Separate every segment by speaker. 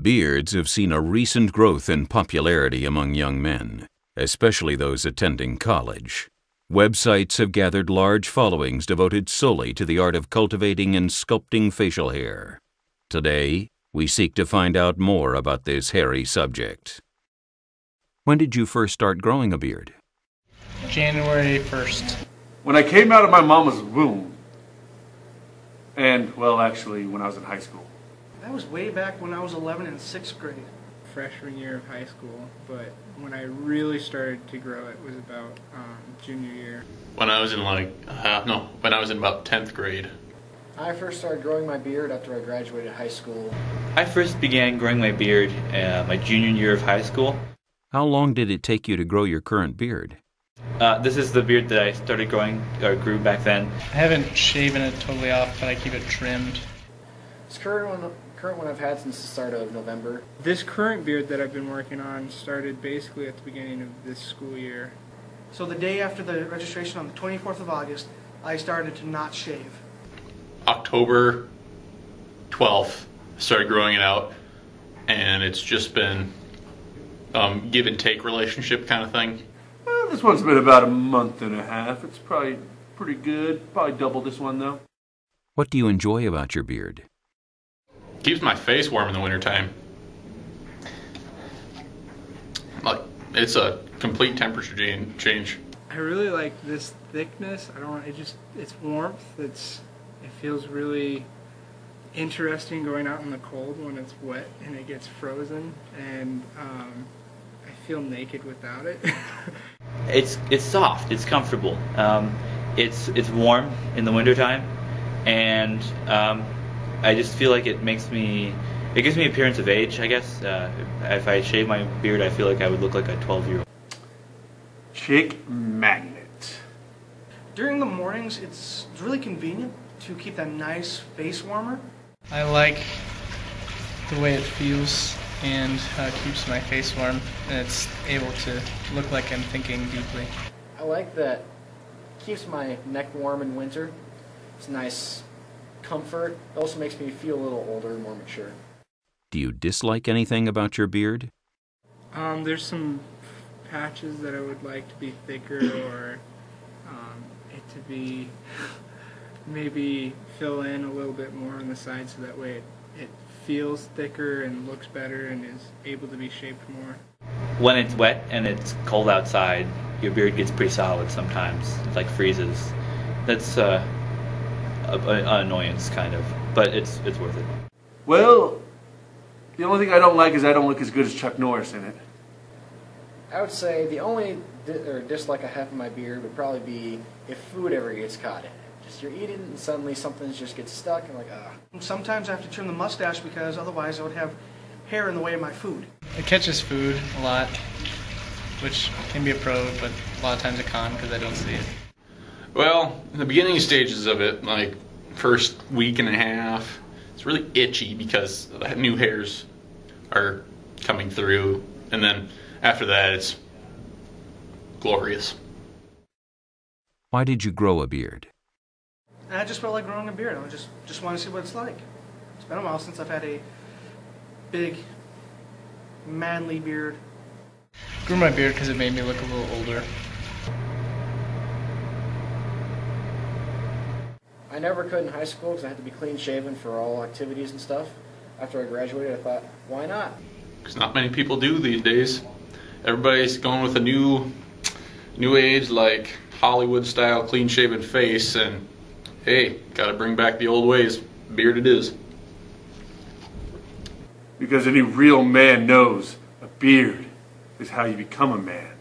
Speaker 1: Beards have seen a recent growth in popularity among young men, especially those attending college. Websites have gathered large followings devoted solely to the art of cultivating and sculpting facial hair. Today, we seek to find out more about this hairy subject. When did you first start growing a beard?
Speaker 2: January 1st.
Speaker 3: When I came out of my mama's womb, and, well, actually, when I was in high school.
Speaker 4: That was way back when I was 11 in sixth grade.
Speaker 2: Freshman year of high school, but when I really started to grow it was about um, junior year.
Speaker 5: When I was in like, uh, no, when I was in about 10th grade.
Speaker 6: I first started growing my beard after I graduated high school.
Speaker 7: I first began growing my beard uh, my junior year of high school.
Speaker 1: How long did it take you to grow your current beard?
Speaker 7: Uh, this is the beard that I started growing or grew back then.
Speaker 2: I haven't shaven it totally off, but I keep it trimmed.
Speaker 6: This current one, current one I've had since the start of November.
Speaker 2: This current beard that I've been working on started basically at the beginning of this school year.
Speaker 4: So the day after the registration on the 24th of August, I started to not shave.
Speaker 5: October 12th, I started growing it out, and it's just been um, give and take relationship kind of thing.
Speaker 3: Well, this one's been about a month and a half. It's probably pretty good. Probably double this one, though.
Speaker 1: What do you enjoy about your beard?
Speaker 5: Keeps my face warm in the wintertime. Like, it's a complete temperature change.
Speaker 2: I really like this thickness. I don't. It just it's warmth. It's it feels really interesting going out in the cold when it's wet and it gets frozen, and um, I feel naked without it.
Speaker 7: it's it's soft. It's comfortable. Um, it's it's warm in the wintertime, and um, I just feel like it makes me. It gives me appearance of age, I guess. Uh, if I shave my beard, I feel like I would look like a 12 year old.
Speaker 3: Chick magnet.
Speaker 4: During the mornings, it's really convenient to keep that nice face warmer.
Speaker 2: I like the way it feels and how it keeps my face warm and it's able to look like I'm thinking deeply.
Speaker 6: I like that keeps my neck warm in winter. It's nice comfort. It also makes me feel a little older and more mature.
Speaker 1: Do you dislike anything about your beard?
Speaker 2: Um, there's some patches that I would like to be thicker or um, it to be maybe fill in a little bit more on the side so that way it, it feels thicker and looks better and is able to be shaped more.
Speaker 7: When it's wet and it's cold outside, your beard gets pretty solid sometimes. It like freezes. That's uh, an annoyance kind of, but it's it's worth it.
Speaker 3: Well, the only thing I don't like is I don't look as good as Chuck Norris in it.
Speaker 6: I would say the only di- or dislike I have in my beard would probably be if food ever gets caught in it. Just you're eating and suddenly something just gets stuck and like ah.
Speaker 4: Sometimes I have to trim the mustache because otherwise I would have hair in the way of my food.
Speaker 2: It catches food a lot, which can be a pro, but a lot of times a con because I don't see it.
Speaker 5: Well, in the beginning stages of it, like first week and a half, it's really itchy because the new hairs are coming through, and then after that, it's glorious.
Speaker 1: Why did you grow a beard?
Speaker 4: I just felt like growing a beard. I just just want to see what it's like. It's been a while since I've had a big, manly beard.
Speaker 2: Grew my beard because it made me look a little older.
Speaker 6: I never could in high school because I had to be clean shaven for all activities and stuff. After I graduated, I thought, why not?
Speaker 5: Because not many people do these days. Everybody's going with a new, new age like Hollywood style clean shaven face, and hey, gotta bring back the old ways. Beard it is.
Speaker 3: Because any real man knows a beard is how you become a man.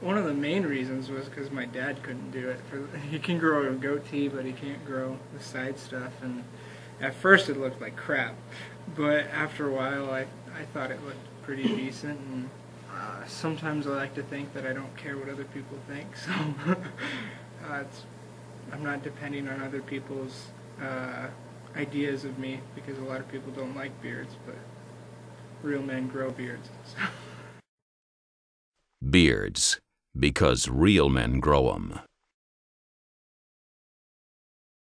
Speaker 2: One of the main reasons was because my dad couldn't do it. For, he can grow a goatee, but he can't grow the side stuff. And at first, it looked like crap, but after a while, I I thought it looked pretty decent. And uh, sometimes I like to think that I don't care what other people think, so uh, I'm not depending on other people's uh, ideas of me because a lot of people don't like beards, but real men grow beards. So.
Speaker 1: Beards, because real men grow 'em.